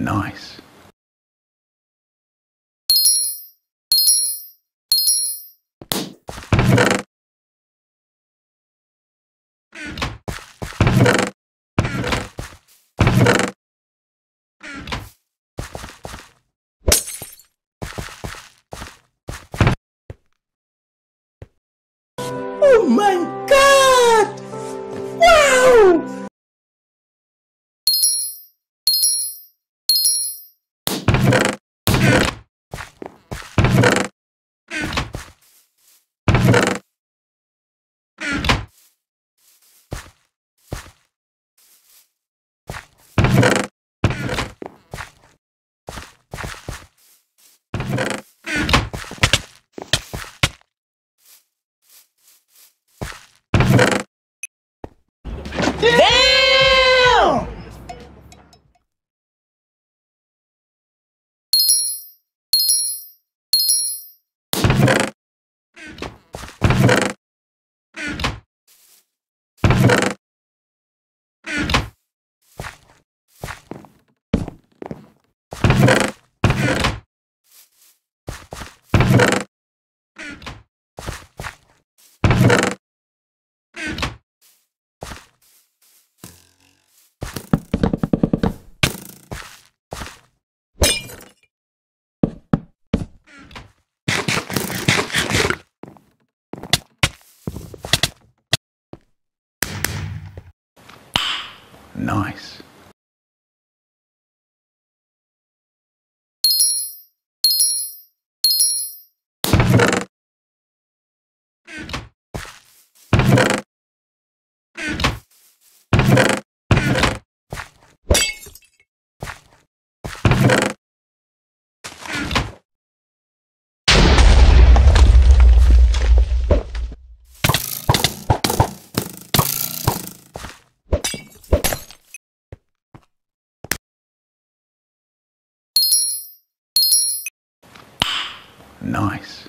Nice. Damn! Nice. Nice.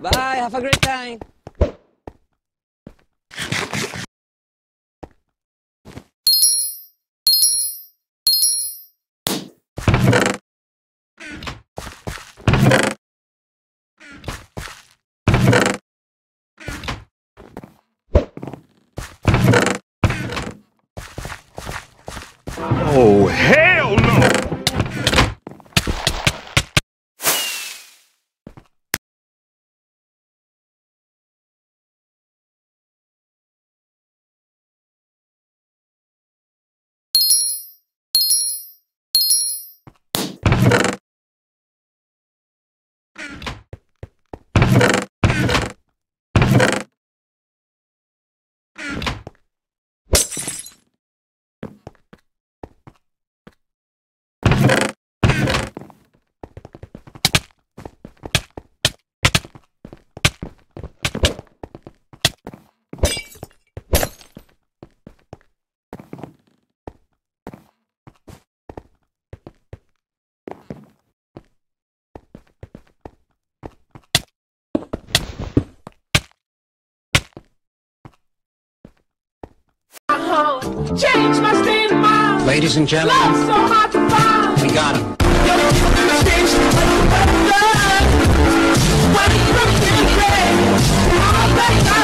Bye. Have a great time. Oh, Change my state of mind. Ladies and gentlemen, so we got him. Why you looking at me? I'm I